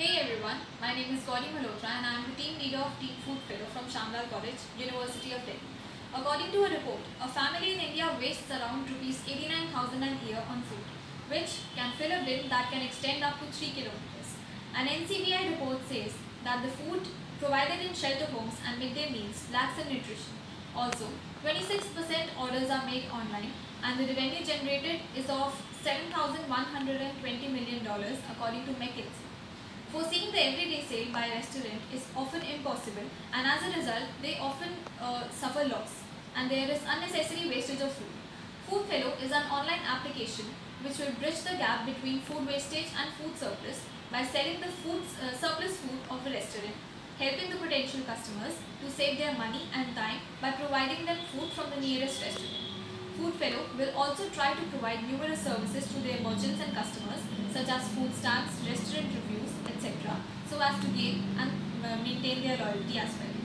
Hey everyone, my name is Gauri Malhotra and I am the team leader of Team Food Fellow from Shyam Lal College, University of Delhi. According to a report, a family in India wastes around rupees 89,000 a year on food, which can fill a bill that can extend up to 3 kilometers. An NCBI report says that the food provided in shelter homes and midday meals lacks in nutrition. Also, 26% orders are made online and the revenue generated is of $7,120 million according to McKinsey. Everyday sale by a restaurant is often impossible and as a result they often uh, suffer loss and there is unnecessary wastage of food. Food Fellow is an online application which will bridge the gap between food wastage and food surplus by selling the food, uh, surplus food of a restaurant, helping the potential customers to save their money and time by providing them food from the nearest restaurant. Food Fellow will also try to provide numerous services to their merchants and customers such as food stamps, restaurant as to gain and uh, maintain their loyalty as well.